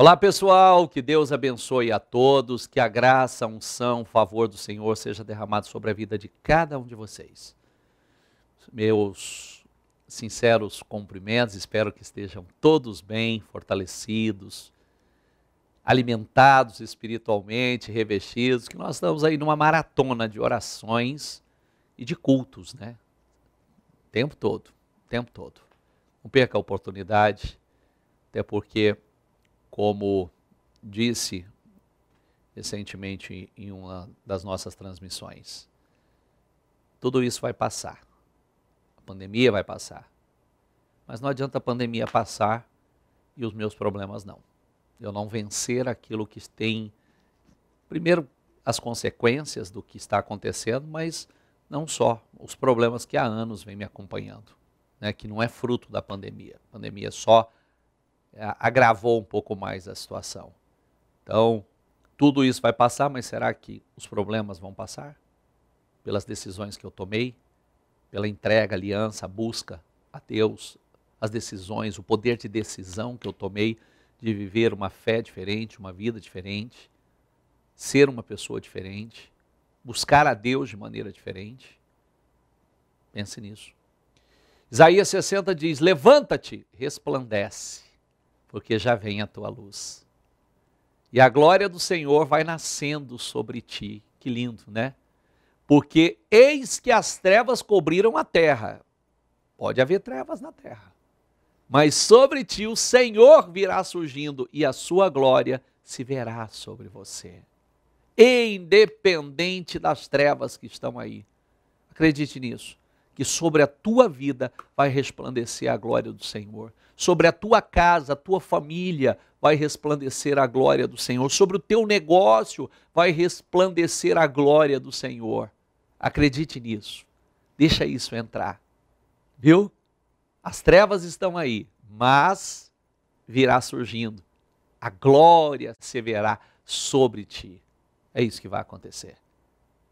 Olá pessoal, que Deus abençoe a todos, que a graça, a unção, o favor do Senhor seja derramado sobre a vida de cada um de vocês. Meus sinceros cumprimentos, espero que estejam todos bem, fortalecidos, alimentados espiritualmente, revestidos, que nós estamos aí numa maratona de orações e de cultos, né? O tempo todo, o tempo todo. Não perca a oportunidade, até porque como disse recentemente em uma das nossas transmissões. Tudo isso vai passar. A pandemia vai passar. Mas não adianta a pandemia passar e os meus problemas não. Eu não vencer aquilo que tem, primeiro, as consequências do que está acontecendo, mas não só, os problemas que há anos vêm me acompanhando, né, que não é fruto da pandemia. A pandemia é só agravou um pouco mais a situação. Então, tudo isso vai passar, mas será que os problemas vão passar? Pelas decisões que eu tomei, pela entrega, aliança, busca a Deus, as decisões, o poder de decisão que eu tomei de viver uma fé diferente, uma vida diferente, ser uma pessoa diferente, buscar a Deus de maneira diferente. Pense nisso. Isaías 60 diz: Levanta-te, resplandece porque já vem a tua luz. E a glória do Senhor vai nascendo sobre ti. Que lindo, né? Porque eis que as trevas cobriram a terra. Pode haver trevas na terra. Mas sobre ti o Senhor virá surgindo e a sua glória se verá sobre você. Independente das trevas que estão aí. Acredite nisso que sobre a tua vida vai resplandecer a glória do Senhor. Sobre a tua casa, a tua família vai resplandecer a glória do Senhor. Sobre o teu negócio vai resplandecer a glória do Senhor. Acredite nisso. Deixa isso entrar. Viu? As trevas estão aí, mas virá surgindo. A glória se verá sobre ti. É isso que vai acontecer.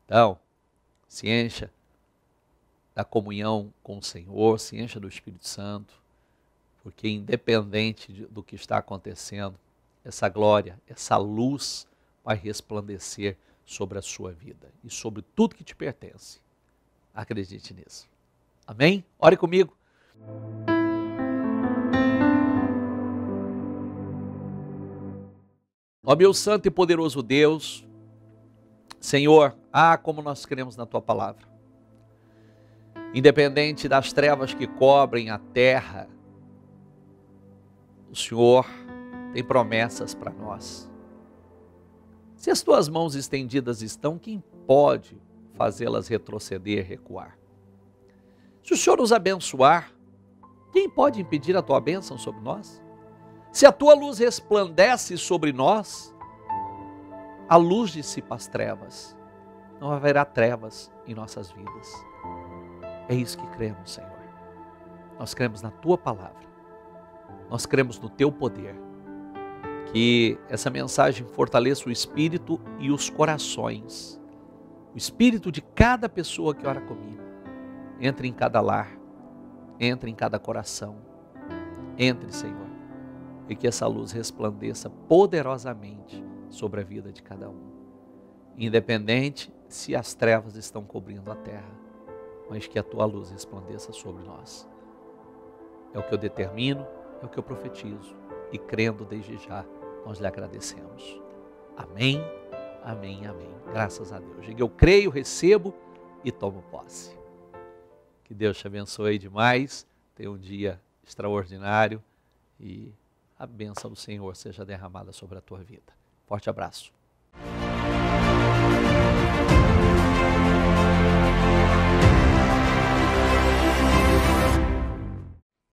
Então, se encha da comunhão com o Senhor, se encha do Espírito Santo, porque independente do que está acontecendo, essa glória, essa luz vai resplandecer sobre a sua vida e sobre tudo que te pertence. Acredite nisso. Amém? Ore comigo. Ó meu santo e poderoso Deus, Senhor, ah, como nós cremos na tua palavra. Independente das trevas que cobrem a terra, o Senhor tem promessas para nós. Se as tuas mãos estendidas estão, quem pode fazê-las retroceder, recuar? Se o Senhor nos abençoar, quem pode impedir a tua bênção sobre nós? Se a tua luz resplandece sobre nós, a luz dissipa as trevas, não haverá trevas em nossas vidas. É isso que cremos, Senhor. Nós cremos na tua palavra. Nós cremos no teu poder. Que essa mensagem fortaleça o espírito e os corações. O espírito de cada pessoa que ora comigo. Entre em cada lar. Entre em cada coração. Entre, Senhor. E que essa luz resplandeça poderosamente sobre a vida de cada um. Independente se as trevas estão cobrindo a terra mas que a tua luz resplandeça sobre nós. É o que eu determino, é o que eu profetizo, e crendo desde já, nós lhe agradecemos. Amém, amém, amém. Graças a Deus. Eu creio, recebo e tomo posse. Que Deus te abençoe demais. Tenha um dia extraordinário e a bênção do Senhor seja derramada sobre a tua vida. Forte abraço.